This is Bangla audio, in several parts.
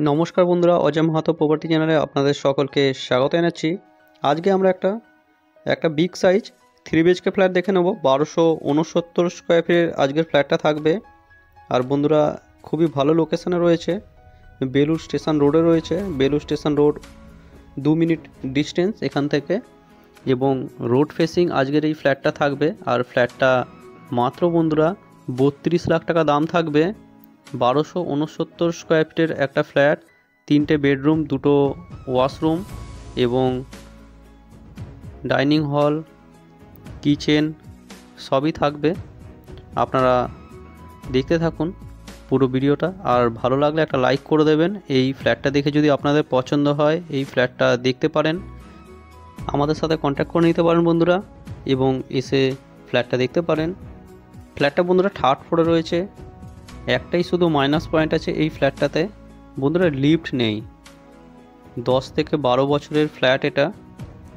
নমস্কার বন্ধুরা, অজয় মাহাতো প্রপার্টি চ্যানেলে আপনাদের সকলকে স্বাগত জানাচ্ছি। আজকে আমরা একটা একটা big size three BHK flat দেখে নেব। বারোশো উনসত্তর স্কোয়ার ফিটের আজকের ফ্ল্যাটটা থাকবে। আর বন্ধুরা, খুবই ভালো লোকেশানে রয়েছে। বেলুর স্টেশন রোডে রয়েছে। বেলুর স্টেশন রোড দু মিনিট ডিস্টেন্স এখান থেকে। এবং রোড ফেসিং আজকের এই ফ্ল্যাটটা থাকবে। আর ফ্ল্যাটটা মাত্র বন্ধুরা, বত্রিশ লাখ টাকা দাম থাকবে। বারোশো উনসত্তর স্কোয়ার ফিটের একটা ফ্ল্যাট তিনটে বেডরুম দুটো ওয়াশরুম এবং ডাইনিং হল কিচেন সবই থাকবে। আপনারা দেখতে থাকুন পুরো ভিডিওটা। আর ভালো লাগলে একটা লাইক করে দেবেন। এই ফ্ল্যাটটা দেখে যদি আপনাদের পছন্দ হয়, এই ফ্ল্যাটটা দেখতে পারেন। আমাদের সাথে কন্ট্যাক্ট করে নিতে পারেন বন্ধুরা এবং এসে ফ্ল্যাটটা দেখতে পারেন। ফ্ল্যাটটা বন্ধুরা থার্ড ফ্লোরে রয়েছে। একটাই শুধু মাইনাস পয়েন্ট আছে এই ফ্ল্যাটটাতে বন্ধুরা লিফট নেই। দশ থেকে বারো বছরের ফ্ল্যাট এটা।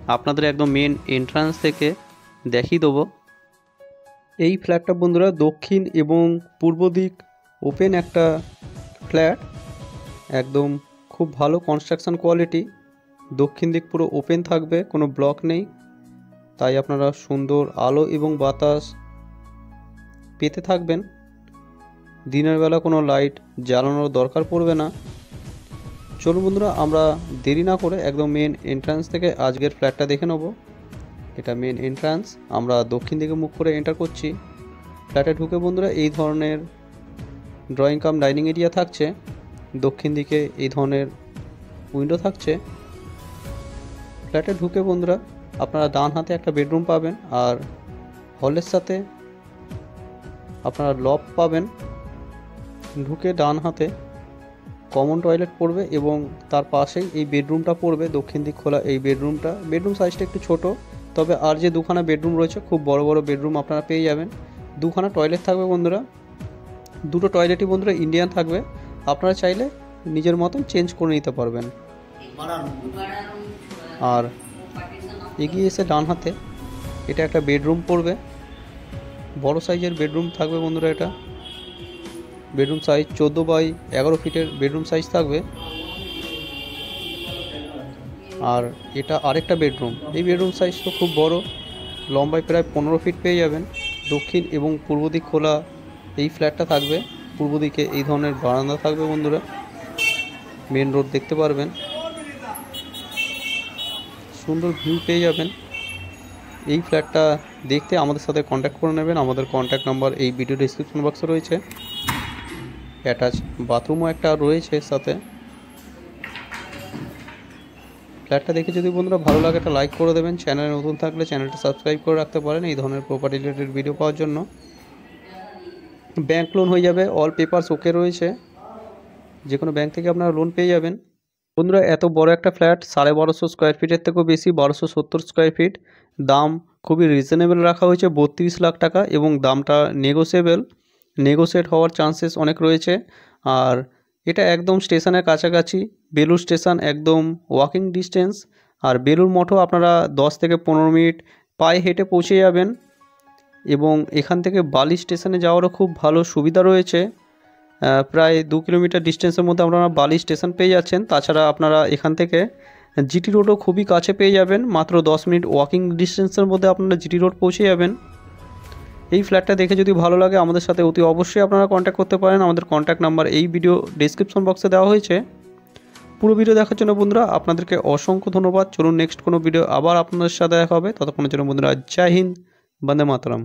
আপনাদের একদম মেন এন্ট্রান্স থেকে দেখিয়ে দেবো। এই ফ্ল্যাটটা বন্ধুরা দক্ষিণ এবং পূর্ব দিক ওপেন একটা ফ্ল্যাট একদম খুব ভালো কনস্ট্রাকশন কোয়ালিটি দক্ষিণ দিক পুরো ওপেন থাকবে, কোনো ব্লক নেই। তাই আপনারা সুন্দর আলো এবং বাতাস পেতে থাকবেন। দিনের বেলা কোনো লাইট জ্বালানোর দরকার পড়বে না। চলুন বন্ধুরা, আমরা দেরি না করে একদম মেন এন্ট্রান্স থেকে আজকের ফ্ল্যাটটা দেখে নেব। এটা মেন এন্ট্রান্স আমরা দক্ষিণ দিকে মুখ করে এন্টার করছি। ফ্ল্যাটে ঢুকে বন্ধুরা, এই ধরনের ড্রয়িং কাম ডাইনিং এরিয়া থাকছে। দক্ষিণ দিকে এই ধরনের উইন্ডো থাকছে। ফ্ল্যাটে ঢুকে বন্ধুরা, আপনারা ডান হাতে একটা বেডরুম পাবেন আর হলের সাথে আপনারা লব পাবেন। ঢুকে ডান হাতে কমন টয়লেট পড়বে এবং তার পাশেই এই বেডরুমটা পড়বে। দক্ষিণ দিক খোলা এই বেডরুমটা বেডরুম সাইজটা একটু ছোট, তবে আর যে দুখানা বেডরুম রয়েছে, খুব বড় বড় বেডরুম আপনারা পেয়ে যাবেন। দুখানা টয়লেট থাকবে বন্ধুরা। দুটো টয়লেটই বন্ধুরা ইন্ডিয়ান থাকবে। আপনারা চাইলে নিজের মতন চেঞ্জ করে নিতে পারবেন। আর এগিয়ে এসে ডান হাতে এটা একটা বেডরুম পড়বে। বড় সাইজের বেডরুম থাকবে বন্ধুরা এটা। বেডরুম সাইজ চোদ্দ বাই এগারো ফিটের বেডরুম সাইজ থাকবে। আর এটা আরেকটা বেডরুম। এই বেডরুম সাইজ তো খুব বড়, লম্বায় প্রায় পনেরো ফিট পেয়ে যাবেন। দক্ষিণ এবং পূর্ব দিক খোলা এই ফ্ল্যাটটা থাকবে। পূর্ব দিকে এই ধরনের বারান্দা থাকবে বন্ধুরা। মেন রোড দেখতে পারবেন। সুন্দর ভিউ পেয়ে যাবেন। এই ফ্ল্যাটটা দেখতে আমাদের সাথে কন্ট্যাক্ট করে নেবেন। আমাদের কন্ট্যাক্ট নাম্বার এই ভিডিও ডিসক্রিপশন বক্সে রয়েছে। অ্যাটাচ বাথরুমও একটা রয়েছে সাথে। ফ্ল্যাটটা দেখে যদি বন্ধুরা ভালো লাগে একটা লাইক করে দেবেন। চ্যানেলে নতুন থাকলে চ্যানেলটা সাবস্ক্রাইব করে রাখতে পারেন এই ধরনের প্রপার্টি রিলেটেড ভিডিও পাওয়ার জন্য। ব্যাংক লোন হয়ে যাবে অল পেপারস ওকে রয়েছে। যে কোনো ব্যাংক থেকে আপনারা লোন পেয়ে যাবেন। বন্ধুরা, এত বড় একটা ফ্ল্যাট সাড়ে বারোশো স্কোয়ার ফিটের থেকেও বেশি, বারোশো সত্তর স্কোয়ার ফিট দাম খুবই রিজনেবল রাখা হয়েছে, বত্রিশ লাখ টাকা এবং দামটা নেগোসিয়েবল নেগোসিয়েট হওয়ার চান্সেস অনেক রয়েছে। আর এটা একদম স্টেশনের কাছাকাছি বেলুর স্টেশন একদম ওয়াকিং ডিস্টেন্স আর বেলুর মঠও আপনারা দশ থেকে পনেরো মিনিট পায়ে হেঁটে পৌঁছে যাবেন। এবং এখান থেকে বালি স্টেশনে যাওয়ারও খুব ভালো সুবিধা রয়েছে। প্রায় দু কিলোমিটার ডিস্টেন্সের মধ্যে আপনারা বালি স্টেশন পেয়ে যাচ্ছেন। তাছাড়া আপনারা এখান থেকে জিটি রোডও খুবই কাছে পেয়ে যাবেন। মাত্র দশ মিনিট ওয়াকিং ডিস্টেন্সের মধ্যে আপনারা জিটি রোড পৌঁছে যাবেন। এই ফ্ল্যাটটা দেখে যদি ভালো লাগে আমাদের সাথে অতি অবশ্যই আপনারা কন্ট্যাক্ট করতে পারেন। আমাদের কন্ট্যাক্ট নাম্বার এই ভিডিও ডিসক্রিপশন বক্সে দেওয়া হয়েছে। পুরো ভিডিও দেখার জন্য বন্ধুরা, আপনাদেরকে অসংখ্য ধন্যবাদ। চলুন নেক্সট কোনো ভিডিও আবার আপনাদের সাথে দেখা হবে। ততক্ষণের জন্য বন্ধুরা, জয় হিন্দ, বন্দে মাতরম।